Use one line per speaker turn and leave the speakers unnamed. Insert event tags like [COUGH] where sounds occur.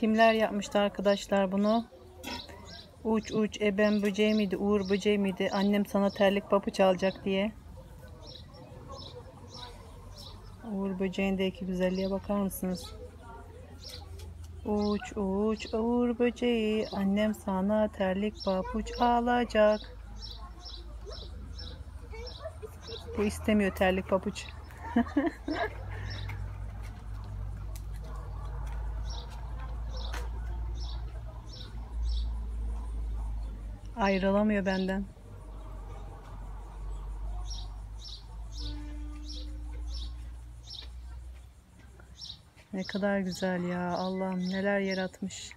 Kimler yapmıştı arkadaşlar bunu? Uç uç eben böceği miydi, uğur böceği miydi? Annem sana terlik papuç alacak diye. Uğur böceğindeki güzelliğe bakar mısınız? Uç uç uğur böceği annem sana terlik papuç alacak. Bu istemiyor terlik papuç. [LAUGHS] Ayrılamıyor benden. Ne kadar güzel ya. Allah'ım neler yaratmış.